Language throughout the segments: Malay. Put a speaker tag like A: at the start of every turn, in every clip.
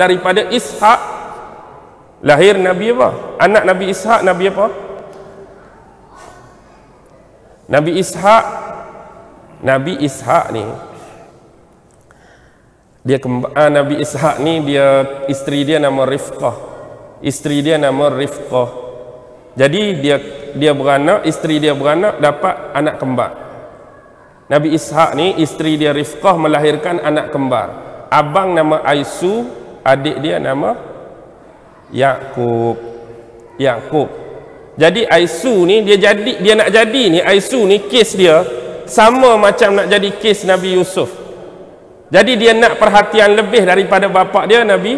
A: daripada Ishak. Lahir Nabi apa? Anak Nabi Ishak Nabi apa? Nabi Ishak. Nabi Ishak ni. Dia uh, Nabi Ishak ni dia isteri dia nama Rifqah. Isteri dia nama Rifqah. Jadi dia dia beranak isteri dia beranak dapat anak kembar. Nabi Ishak ni isteri dia Rifqah melahirkan anak kembar. Abang nama Aisu adik dia nama Yakub Yakub jadi Aisu ni dia jadi dia nak jadi ni Aisu ni kes dia sama macam nak jadi kes Nabi Yusuf. Jadi dia nak perhatian lebih daripada bapa dia Nabi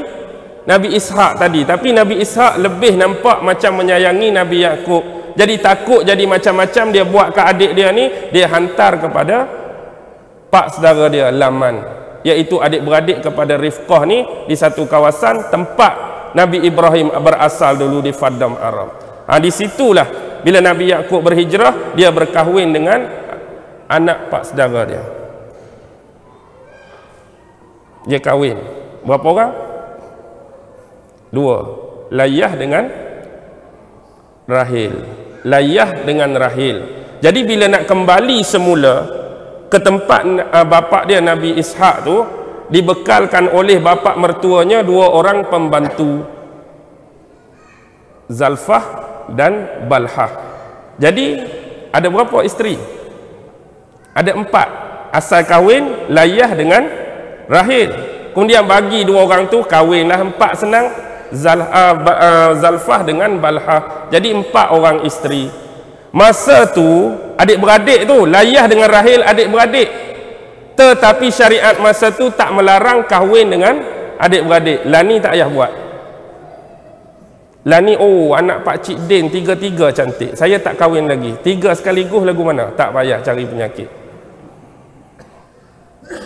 A: Nabi Ishak tadi. Tapi Nabi Ishak lebih nampak macam menyayangi Nabi Yakub. Jadi takut jadi macam-macam dia buat ke adik dia ni dia hantar kepada pak saudara dia Laman iaitu adik-beradik kepada Rifqah ni di satu kawasan tempat Nabi Ibrahim berasal dulu di Faddam Arab. Ha, di situlah bila Nabi Yakub berhijrah dia berkahwin dengan anak pak saudara dia. Dia kahwin. Berapa orang? Dua. Layah dengan Rahil. Layah dengan Rahil. Jadi bila nak kembali semula ke tempat uh, bapa dia Nabi Ishak tu dibekalkan oleh bapa mertuanya dua orang pembantu Zalfah dan Balhah. Jadi ada berapa isteri? Ada empat. Asal kahwin Layah dengan Rahil. Kemudian bagi dua orang tu kahwinlah empat senang uh, uh, Zalfah dengan Balhah. Jadi empat orang isteri. Masa tu adik-beradik tu Layah dengan Rahil adik-beradik. Tetapi syariat masa tu tak melarang kahwin dengan adik-beradik. Lani tak payah buat. Lah ni oh anak pak cik Din tiga-tiga cantik. Saya tak kahwin lagi. Tiga sekaligus lagu mana? Tak payah cari penyakit.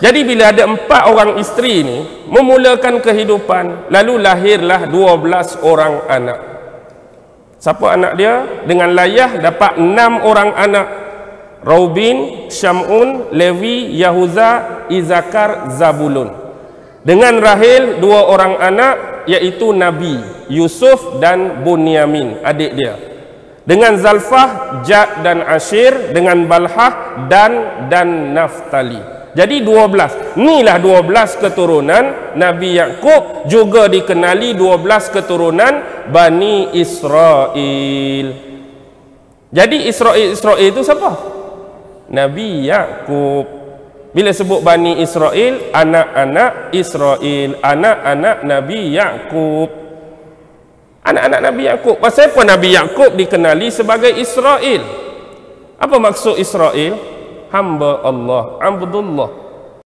A: Jadi bila ada empat orang isteri ni memulakan kehidupan lalu lahirlah dua belas orang anak. Siapa anak dia? Dengan layah dapat enam orang anak. Raubin, Syamun, Levi, Yahuza, Izakar, Zabulun. Dengan Rahil dua orang anak iaitu Nabi Yusuf dan Bunyamin adik dia dengan Zalfah Jad dan Ashir dengan Balhah dan dan Naftali jadi 12 inilah 12 keturunan Nabi Yakub juga dikenali 12 keturunan Bani Israel jadi Israel Israel itu siapa Nabi Yakub bila sebut Bani Israel, anak-anak Israel, anak-anak Nabi Yakub. Anak-anak Nabi Yakub. Pasal apa Nabi Yakub dikenali sebagai Israel? Apa maksud Israel? Hamba Allah, Abdullah.